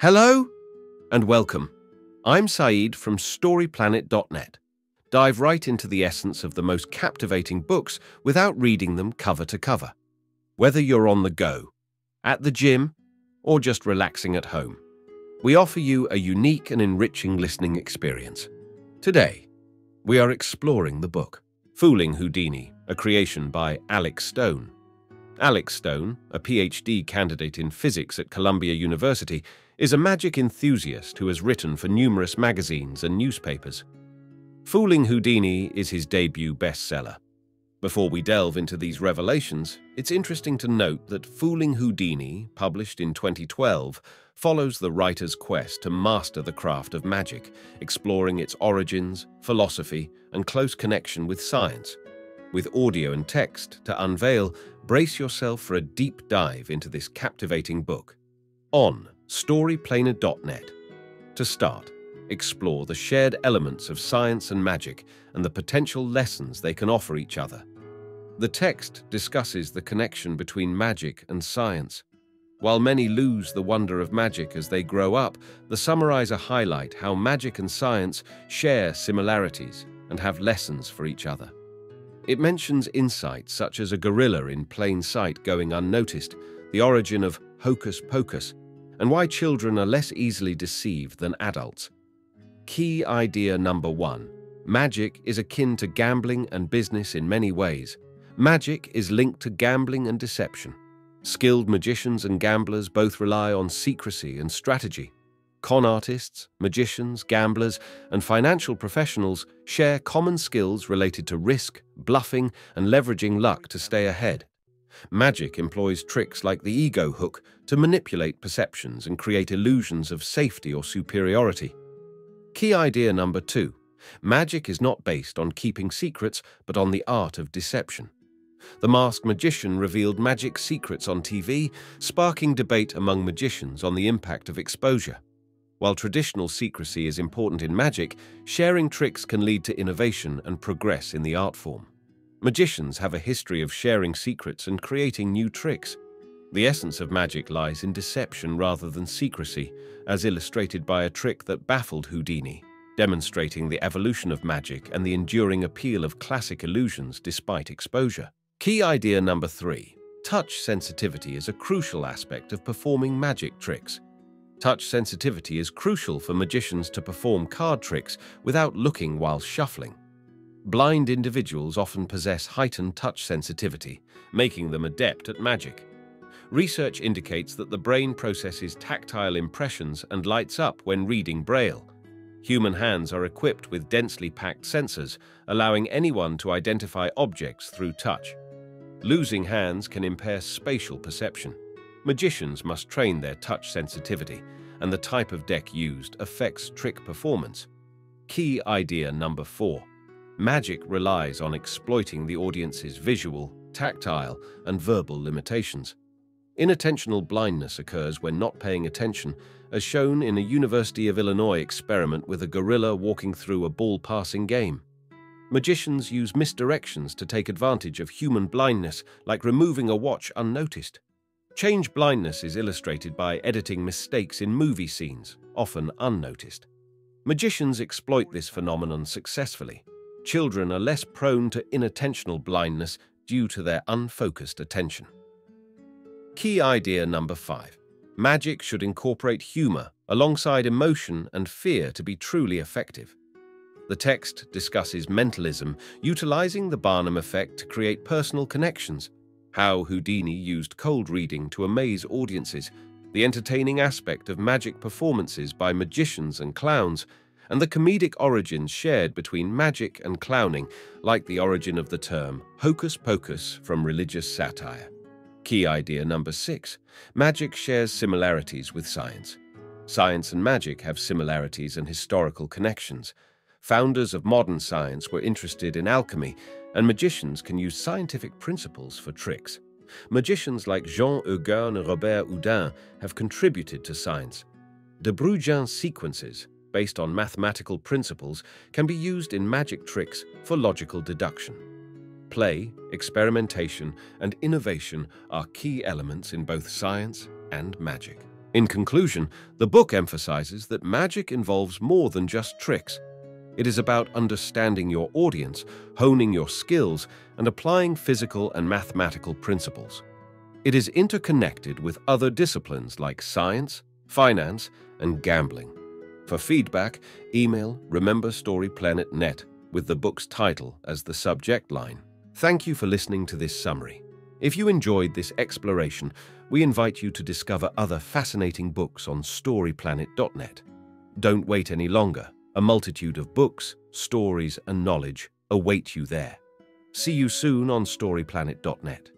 Hello and welcome. I'm Saeed from StoryPlanet.net. Dive right into the essence of the most captivating books without reading them cover to cover. Whether you're on the go, at the gym, or just relaxing at home, we offer you a unique and enriching listening experience. Today, we are exploring the book Fooling Houdini, a creation by Alex Stone. Alex Stone, a PhD candidate in physics at Columbia University, is a magic enthusiast who has written for numerous magazines and newspapers. Fooling Houdini is his debut bestseller. Before we delve into these revelations, it's interesting to note that Fooling Houdini, published in 2012, follows the writer's quest to master the craft of magic, exploring its origins, philosophy, and close connection with science. With audio and text to unveil, brace yourself for a deep dive into this captivating book. On storyplanet.net. To start, explore the shared elements of science and magic and the potential lessons they can offer each other. The text discusses the connection between magic and science. While many lose the wonder of magic as they grow up, the summarizer highlight how magic and science share similarities and have lessons for each other. It mentions insights such as a gorilla in plain sight going unnoticed, the origin of hocus pocus, and why children are less easily deceived than adults. Key idea number one magic is akin to gambling and business in many ways. Magic is linked to gambling and deception. Skilled magicians and gamblers both rely on secrecy and strategy. Con artists, magicians, gamblers, and financial professionals share common skills related to risk, bluffing, and leveraging luck to stay ahead. Magic employs tricks like the ego hook to manipulate perceptions and create illusions of safety or superiority. Key idea number two. Magic is not based on keeping secrets, but on the art of deception. The Masked Magician revealed magic secrets on TV, sparking debate among magicians on the impact of exposure. While traditional secrecy is important in magic, sharing tricks can lead to innovation and progress in the art form. Magicians have a history of sharing secrets and creating new tricks. The essence of magic lies in deception rather than secrecy, as illustrated by a trick that baffled Houdini, demonstrating the evolution of magic and the enduring appeal of classic illusions despite exposure. Key idea number three. Touch sensitivity is a crucial aspect of performing magic tricks. Touch sensitivity is crucial for magicians to perform card tricks without looking while shuffling. Blind individuals often possess heightened touch sensitivity, making them adept at magic. Research indicates that the brain processes tactile impressions and lights up when reading Braille. Human hands are equipped with densely packed sensors, allowing anyone to identify objects through touch. Losing hands can impair spatial perception. Magicians must train their touch sensitivity, and the type of deck used affects trick performance. Key idea number four. Magic relies on exploiting the audience's visual, tactile, and verbal limitations. Inattentional blindness occurs when not paying attention, as shown in a University of Illinois experiment with a gorilla walking through a ball-passing game. Magicians use misdirections to take advantage of human blindness, like removing a watch unnoticed. Change blindness is illustrated by editing mistakes in movie scenes, often unnoticed. Magicians exploit this phenomenon successfully, children are less prone to inattentional blindness due to their unfocused attention. Key idea number five. Magic should incorporate humor alongside emotion and fear to be truly effective. The text discusses mentalism, utilizing the Barnum effect to create personal connections, how Houdini used cold reading to amaze audiences, the entertaining aspect of magic performances by magicians and clowns, and the comedic origins shared between magic and clowning, like the origin of the term hocus pocus from religious satire. Key idea number six magic shares similarities with science. Science and magic have similarities and historical connections. Founders of modern science were interested in alchemy, and magicians can use scientific principles for tricks. Magicians like Jean Eugen and Robert Houdin have contributed to science. De Bruijn's sequences, based on mathematical principles can be used in magic tricks for logical deduction. Play, experimentation, and innovation are key elements in both science and magic. In conclusion, the book emphasizes that magic involves more than just tricks. It is about understanding your audience, honing your skills, and applying physical and mathematical principles. It is interconnected with other disciplines like science, finance, and gambling. For feedback, email rememberstoryplanet.net with the book's title as the subject line. Thank you for listening to this summary. If you enjoyed this exploration, we invite you to discover other fascinating books on storyplanet.net. Don't wait any longer. A multitude of books, stories, and knowledge await you there. See you soon on storyplanet.net.